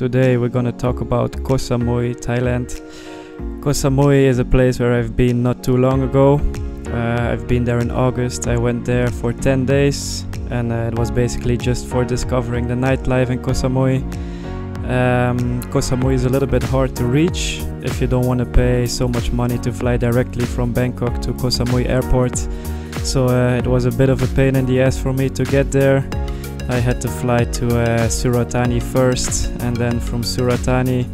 Today we're gonna talk about Koh Samui, Thailand. Koh Samui is a place where I've been not too long ago. Uh, I've been there in August. I went there for 10 days and uh, it was basically just for discovering the nightlife in Koh Samui. Um, Koh Samui is a little bit hard to reach if you don't want to pay so much money to fly directly from Bangkok to Koh Samui airport. So uh, it was a bit of a pain in the ass for me to get there. I had to fly to uh, Surat Thani first, and then from Surat Thani,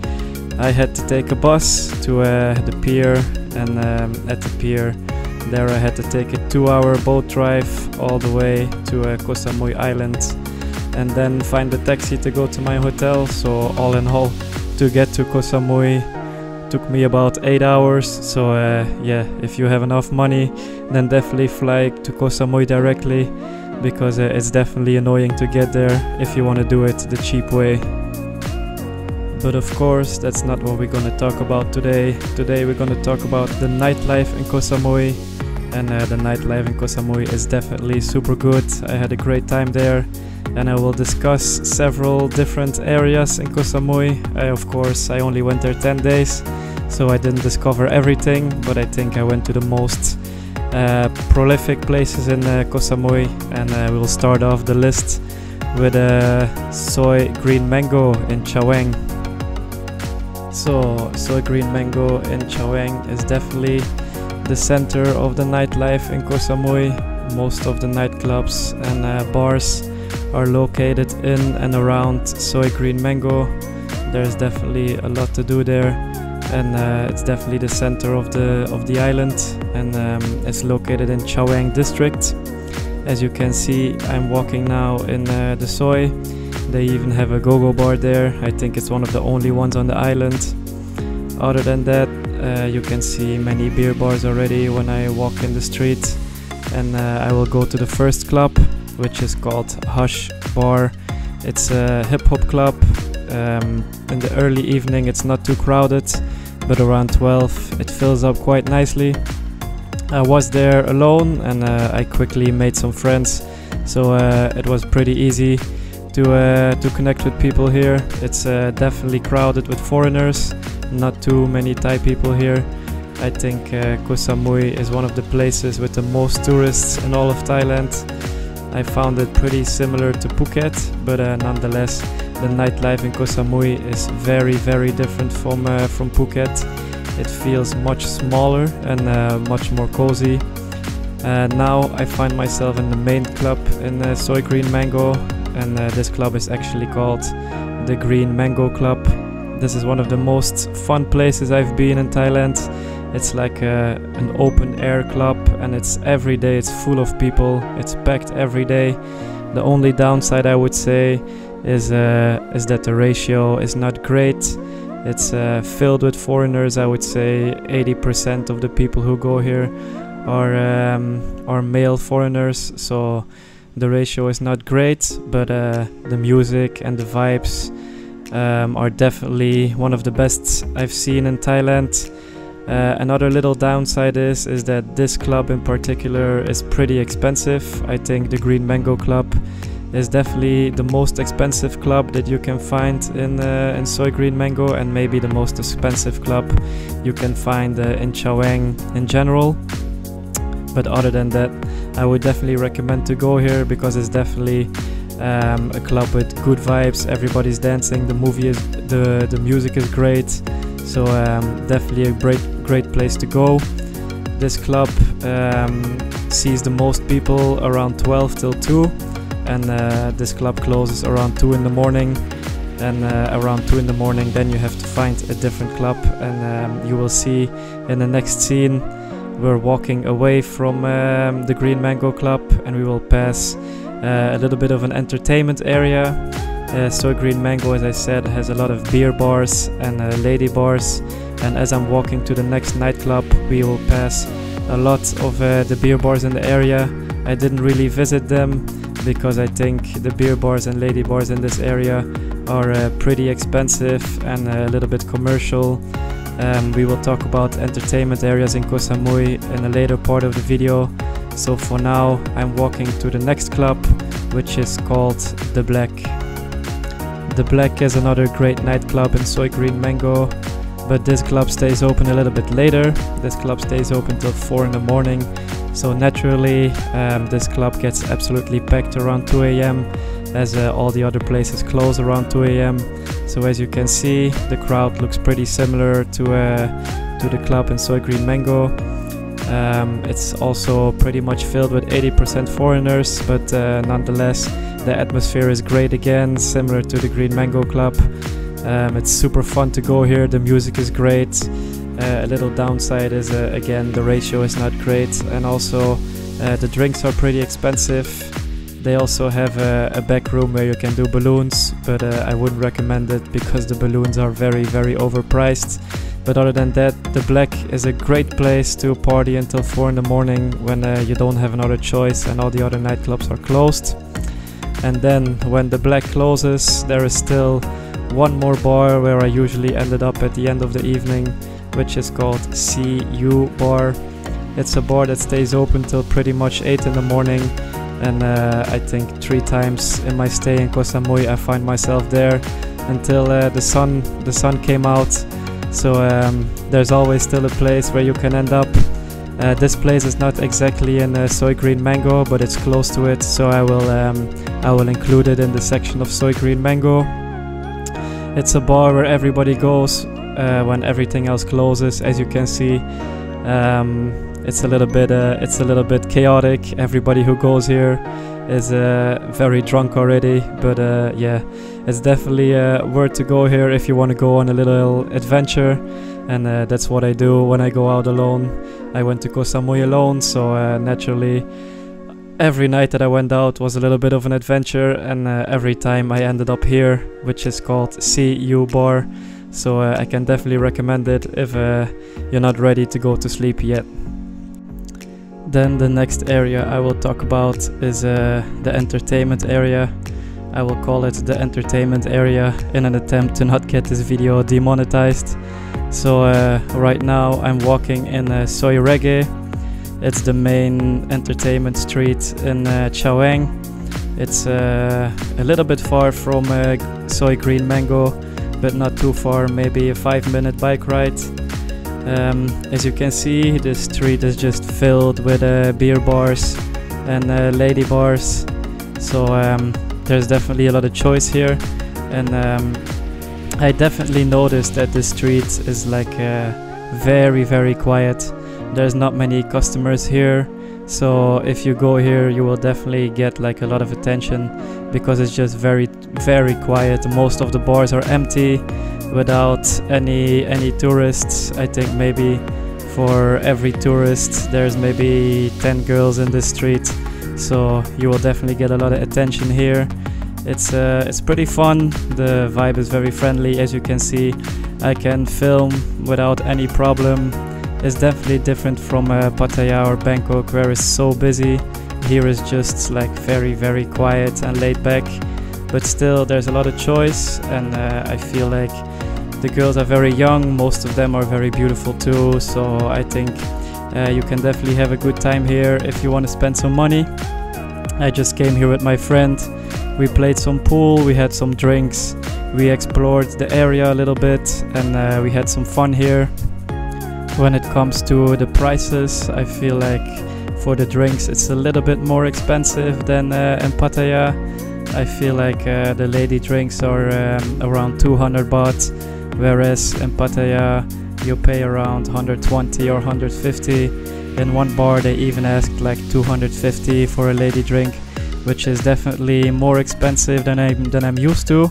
I had to take a bus to uh, the pier, and um, at the pier, there I had to take a two-hour boat drive all the way to uh, Koh Samui Island, and then find a taxi to go to my hotel. So all in all, to get to Koh Samui took me about eight hours. So uh, yeah, if you have enough money, then definitely fly to Koh Samui directly because uh, it's definitely annoying to get there if you want to do it the cheap way. But of course, that's not what we're gonna talk about today. Today we're gonna talk about the nightlife in Koh Samui, and uh, the nightlife in Koh Samui is definitely super good. I had a great time there, and I will discuss several different areas in Koh Samui. I, of course, I only went there 10 days, so I didn't discover everything, but I think I went to the most prolific places in uh, Koh Samui, and uh, we will start off the list with uh, Soi Green Mango in Chaweng. So, soi Green Mango in Chaweng is definitely the center of the nightlife in Koh Samui. Most of the nightclubs and uh, bars are located in and around Soi Green Mango. There's definitely a lot to do there and uh, it's definitely the center of the of the island and um, it's located in Chaweng district. As you can see I'm walking now in uh, the Soi they even have a go-go bar there. I think it's one of the only ones on the island. Other than that uh, you can see many beer bars already when I walk in the street. And uh, I will go to the first club which is called Hush Bar. It's a hip-hop club. Um, in the early evening it's not too crowded but around 12 it fills up quite nicely I was there alone and uh, I quickly made some friends. So uh, it was pretty easy to uh, to connect with people here. It's uh, definitely crowded with foreigners not too many Thai people here. I think uh, Koh Samui is one of the places with the most tourists in all of Thailand. I found it pretty similar to Phuket but uh, nonetheless the nightlife in Koh Samui is very very different from uh, from Phuket. It feels much smaller and uh, much more cozy. Uh, now I find myself in the main club in uh, Soi Green Mango and uh, this club is actually called the Green Mango Club. This is one of the most fun places I've been in Thailand. It's like a, an open air club and it's every day it's full of people. It's packed every day. The only downside I would say is uh, is that the ratio is not great. It's uh, filled with foreigners. I would say 80% of the people who go here are um, are male foreigners. So the ratio is not great, but uh, the music and the vibes um, are definitely one of the best I've seen in Thailand. Uh, another little downside is is that this club in particular is pretty expensive. I think the Green Mango Club is definitely the most expensive club that you can find in uh, in Soi Green Mango and maybe the most expensive club you can find uh, in Chaweng in general. But other than that, I would definitely recommend to go here because it's definitely um, a club with good vibes. Everybody's dancing. The movie is the the music is great, so um, definitely a great great place to go. This club um, sees the most people around 12 till 2 and uh, this club closes around 2 in the morning. And uh, around 2 in the morning then you have to find a different club. And um, you will see in the next scene we're walking away from um, the green mango club. And we will pass uh, a little bit of an entertainment area. Uh, so green mango as i said has a lot of beer bars and uh, lady bars. And as i'm walking to the next nightclub we will pass a lot of uh, the beer bars in the area. I didn't really visit them because I think the beer bars and lady bars in this area are uh, pretty expensive and a little bit commercial. Um, we will talk about entertainment areas in Koh Samui in a later part of the video. So for now, I'm walking to the next club, which is called The Black. The Black is another great nightclub in Soi Green Mango, but this club stays open a little bit later. This club stays open till 4 in the morning, so naturally um, this club gets absolutely packed around 2 a.m. as uh, all the other places close around 2 a.m. So as you can see, the crowd looks pretty similar to uh, to the club in Soi Green Mango. Um, it's also pretty much filled with 80% foreigners, but uh, nonetheless, the atmosphere is great again, similar to the Green Mango Club. Um, it's super fun to go here, the music is great. Uh, a little downside is, uh, again, the ratio is not great, and also uh, the drinks are pretty expensive. They also have a, a, back room where you can do balloons, but uh, I wouldn't recommend it because the balloons are very, very overpriced. But other than that, the Black is a great place to party until 4 in the morning when uh, you don't have another choice and all the other nightclubs are closed. And then when the black closes, there is still one more bar where I usually ended up at the end of the evening, which is called CU Bar. It's a bar that stays open till pretty much 8 in the morning and uh, I think three times in my stay in Koh Samui I find myself there until uh, the sun the sun came out so um, there's always still a place where you can end up uh, this place is not exactly in uh, Soi Green Mango, but it's close to it, so I will um, I will include it in the section of soi Green Mango. It's a bar where everybody goes uh, when everything else closes. As you can see, um, it's a little bit uh, it's a little bit chaotic. Everybody who goes here is uh, very drunk already, but uh, yeah, it's definitely worth to go here if you want to go on a little adventure and uh, that's what I do when I go out alone. I went to Koh Samui alone, so uh, naturally every night that I went out was a little bit of an adventure and uh, every time I ended up here, which is called CU Bar. So uh, I can definitely recommend it if uh, you're not ready to go to sleep yet. Then the next area I will talk about is uh, the entertainment area. I will call it the entertainment area in an attempt to not get this video demonetized. So uh, right now I'm walking in uh, Soi Reggae. It's the main entertainment street in uh. It's uh, a little bit far from uh, Soi Green Mango, but not too far, maybe a five minute bike ride. Um, as you can see, the street is just filled with uh, beer bars and uh, lady bars. So um, there's definitely a lot of choice here. And um, I definitely noticed that the street is like uh, very very quiet. There's not many customers here, so if you go here, you will definitely get like a lot of attention because it's just very very quiet. Most of the bars are empty, without any any tourists. I think maybe for every tourist, there's maybe 10 girls in the street, so you will definitely get a lot of attention here. It's uh, it's pretty fun. The vibe is very friendly, as you can see. I can film without any problem. It's definitely different from uh, Pattaya or Bangkok, where it's so busy. Here is just like very very quiet and laid back, but still there's a lot of choice, and uh, I feel like the girls are very young. Most of them are very beautiful too. So I think uh, you can definitely have a good time here if you want to spend some money. I just came here with my friend we played some pool, we had some drinks, we explored the area a little bit, and uh, we had some fun here. When it comes to the prices, I feel like for the drinks it's a little bit more expensive than uh, in Pattaya. I feel like uh, the lady drinks are um, around 200 baht, whereas in Pattaya you pay around 120 or 150. In one bar they even asked like 250 for a lady drink which is definitely more expensive than I'm, than I'm used to.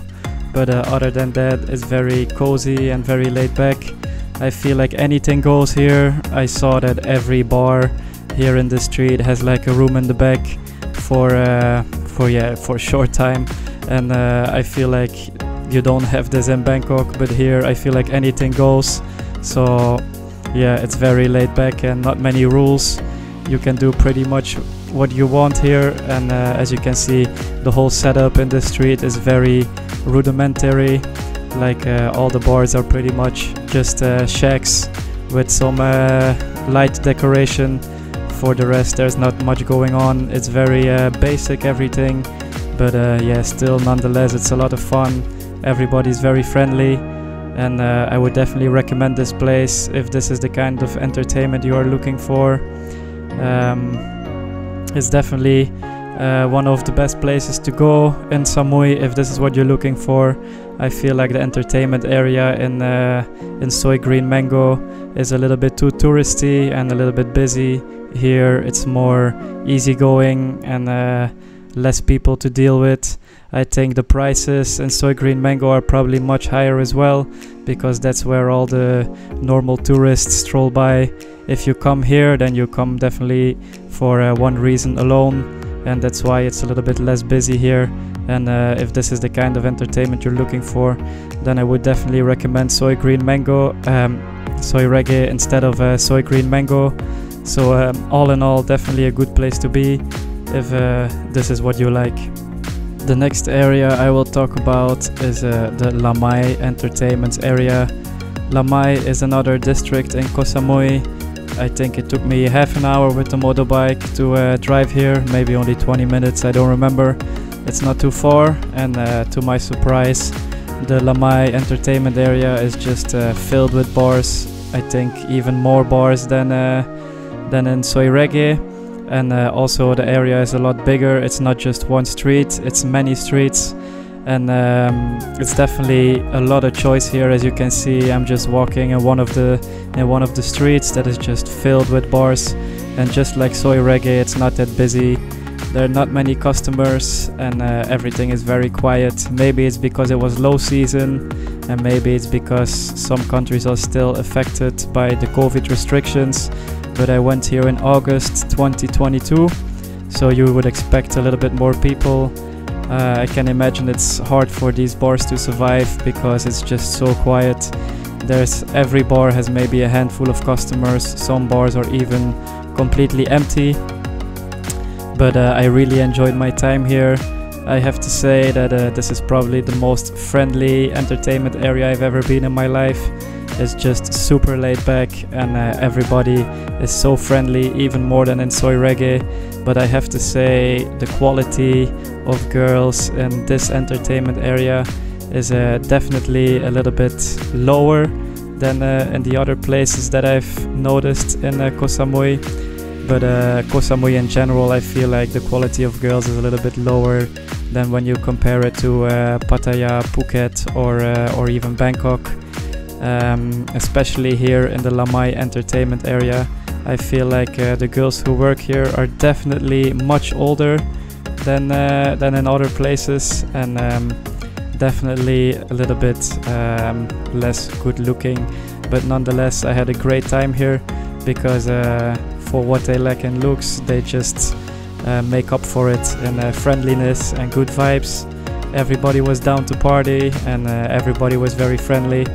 But uh, other than that, it's very cozy and very laid back. I feel like anything goes here. I saw that every bar here in the street has like a room in the back for uh, for yeah for a short time, and uh, I feel like you don't have this in Bangkok, but here I feel like anything goes. So yeah, it's very laid back and not many rules. You can do pretty much what you want here and uh, as you can see the whole setup in the street is very rudimentary like uh, all the bars are pretty much just uh, shacks with some uh, light decoration for the rest there's not much going on it's very uh, basic everything but uh, yeah still nonetheless it's a lot of fun Everybody's very friendly, and uh, I would definitely recommend this place if this is the kind of entertainment you are looking for. Um, it's definitely uh, one of the best places to go in Samui if this is what you're looking for. I feel like the entertainment area in uh, in Soi Green Mango is a little bit too touristy and a little bit busy. Here it's more easygoing and uh, less people to deal with. I think the prices in soi Green Mango are probably much higher as well because that's where all the normal tourists stroll by. If you come here, then you come definitely for uh, one reason alone, and that's why it's a little bit less busy here. And uh, if this is the kind of entertainment you're looking for, then I would definitely recommend soi Green Mango, um, Soi Reggae instead of uh, Soi Green Mango. So, um, all in all, definitely a good place to be if uh, this is what you like. The next area I will talk about is uh, the Lamai Entertainment area. Lamai is another district in Koh Samui. I think it took me half an hour with the motorbike to uh, drive here, maybe only 20 minutes, I don't remember. It's not too far, and uh, to my surprise, the Lamai Entertainment area is just uh, filled with bars. I think even more bars than than in Soi Reggae and uh, also the area is a lot bigger. It's not just one street it's many streets and um, it's definitely a lot of choice here. As you can see i'm just walking in one of the in one of the streets that is just filled with bars and just like soi reggae it's not that busy. There are not many customers and uh, everything is very quiet. Maybe it's because it was low season and maybe it's because some countries are still affected by the covid restrictions but I went here in August 2022, so you would expect a little bit more people. Uh, I can imagine it's hard for these bars to survive because it's just so quiet. There's every bar has maybe a handful of customers. Some bars are even completely empty. But uh, I really enjoyed my time here. I have to say that uh, this is probably the most friendly entertainment area I've ever been in my life is just super laid back and uh, everybody is so friendly even more than in Soi Reggae. But I have to say the quality of girls in this entertainment area is uh, definitely a little bit lower than uh, in the other places that I've noticed in uh, Koh Samui. But uh, Koh Samui in general I feel like the quality of girls is a little bit lower than when you compare it to uh, Pattaya, Phuket or, uh, or even Bangkok um, especially here in the Lamai entertainment area. I feel like uh, the girls who work here are definitely much older than uh, than in other places, and um, definitely a little bit um, less good looking. But nonetheless, I had a great time here because uh, for what they lack in looks, they just uh, make up for it in uh, friendliness and good vibes. Everybody was down to party, and uh, everybody was very friendly.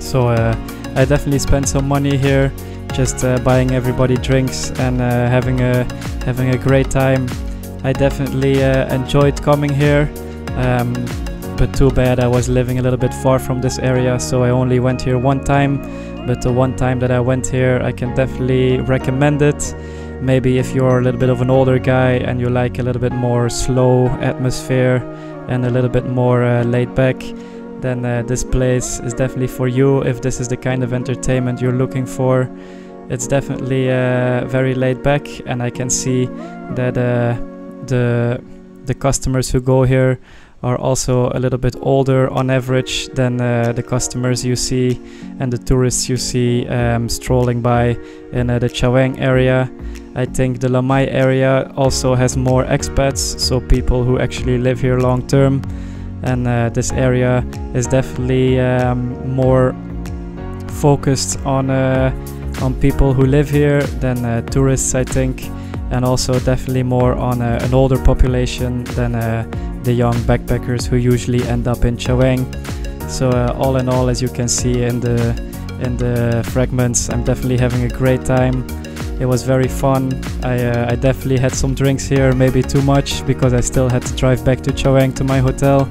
So uh, I definitely spent some money here, just uh, buying everybody drinks and uh, having a having a great time. I definitely enjoyed coming here, um, but too bad I was living a little bit far from this area, so I only went here one time. But the one time that I went here, I can definitely recommend it. Maybe if you're a little bit of an older guy and you like a little bit more slow atmosphere and a little bit more uh, laid back, then uh, this place is definitely for you if this is the kind of entertainment you're looking for. It's definitely uh, very laid back, and I can see that uh, the the customers who go here are also a little bit older on average than uh, the customers you see and the tourists you see um, strolling by in uh, the Chaweng area. I think the Lamai area also has more expats, so people who actually live here long term and uh, this area is definitely um, more focused on uh, on people who live here than uh, tourists I think and also definitely more on uh, an older population than uh, the young backpackers who usually end up in Chaweng so uh, all in all as you can see in the in the fragments I'm definitely having a great time it was very fun. I, uh, I definitely had some drinks here, maybe too much because I still had to drive back to Chaweng to my hotel.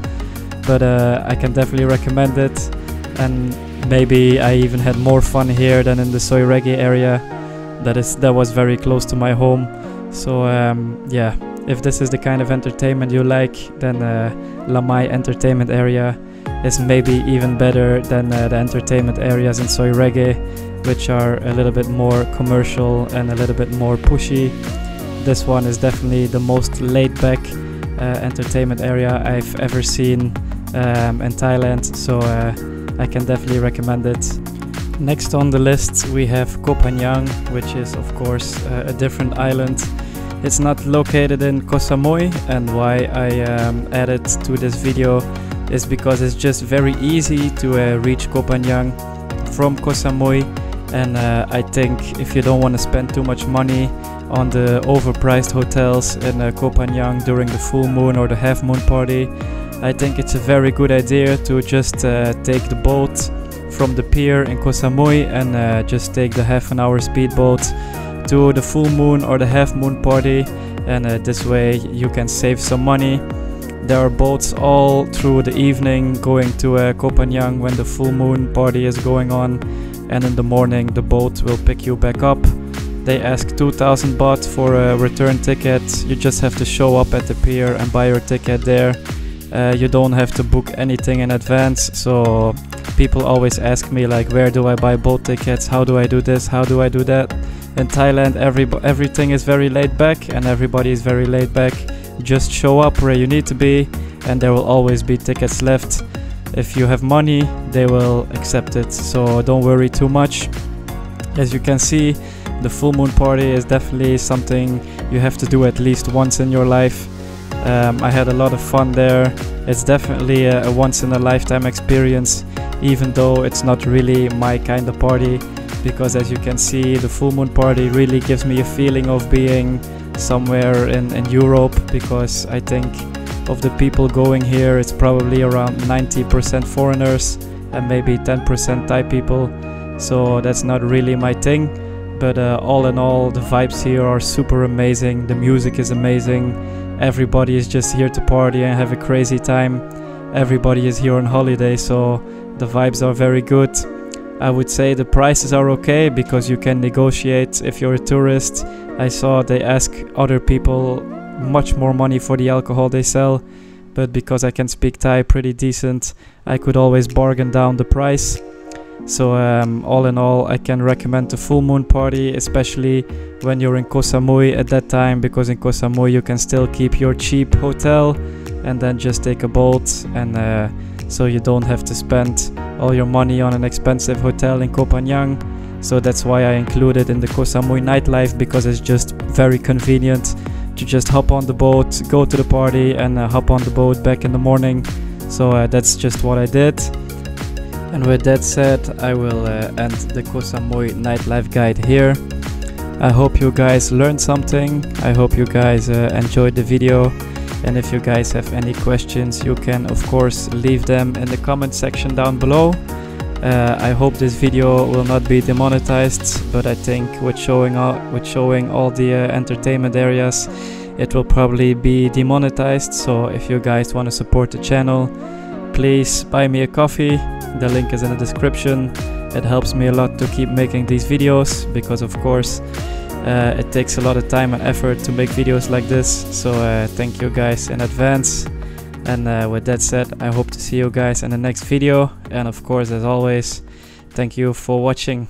But uh, I can definitely recommend it. And maybe I even had more fun here than in the Soi Reggae area. That is that was very close to my home. So um, yeah, if this is the kind of entertainment you like, then uh, Lamai Entertainment Area is maybe even better than uh, the entertainment areas in Soi Reggae, which are a little bit more commercial and a little bit more pushy. This one is definitely the most laid back entertainment area I've ever seen um, in Thailand, so uh, I can definitely recommend it. Next on the list we have Koh Phangan, which is of course uh, a different island. It's not located in Koh Samui and why I um, added to this video is because it's just very easy to uh, reach Koh Phangan from Koh Samui and uh, I think if you don't want to spend too much money on the overpriced hotels in uh, Koh Phangan during the full moon or the half moon party. I think it's a very good idea to just uh, take the boat from the pier in Koh Samui and uh, just take the half an hour speedboat to the full moon or the half moon party. And uh, this way you can save some money. There are boats all through the evening going to uh, Koh Phangan when the full moon party is going on. And in the morning the boat will pick you back up they ask 2000 baht for a return ticket. You just have to show up at the pier and buy your ticket there. Uh, you don't have to book anything in advance so people always ask me like where do I buy boat tickets? How do I do this? How do I do that? In Thailand every everything is very laid back and everybody is very laid back. Just show up where you need to be and there will always be tickets left. If you have money they will accept it. So don't worry too much. As you can see the full moon party is definitely something you have to do at least once in your life um, I had a lot of fun there. It's definitely a, a once in a lifetime experience, even though it's not really my kind of party. Because as you can see, the full moon party really gives me a feeling of being somewhere in, in Europe. Because I think of the people going here, it's probably around 90% foreigners and maybe 10% Thai people. So that's not really my thing. But uh, all in all, the vibes here are super amazing. The music is amazing everybody is just here to party and have a crazy time. Everybody is here on holiday, so the vibes are very good. I would say the prices are okay because you can negotiate if you're a tourist. I saw they ask other people much more money for the alcohol they sell, but because I can speak Thai pretty decent, I could always bargain down the price. So um, all in all, I can recommend the full moon party, especially when you're in Koh Samui at that time, because in Koh Samui you can still keep your cheap hotel and then just take a boat, and uh, so you don't have to spend all your money on an expensive hotel in Koh Phangan. So that's why I included in the Koh Samui nightlife because it's just very convenient to just hop on the boat, go to the party, and uh, hop on the boat back in the morning. So uh, that's just what I did. And with that said, I will uh, end the Koh Samui nightlife guide here. I hope you guys learned something. I hope you guys uh, enjoyed the video. And if you guys have any questions, you can of course leave them in the comment section down below. Uh, I hope this video will not be demonetized, but I think with showing all, with showing all the uh, entertainment areas, it will probably be demonetized. So if you guys want to support the channel, please buy me a coffee. The link is in the description. It helps me a lot to keep making these videos because of course uh, it takes a lot of time and effort to make videos like this. So uh, thank you guys in advance. And uh, with that said I hope to see you guys in the next video. And of course as always thank you for watching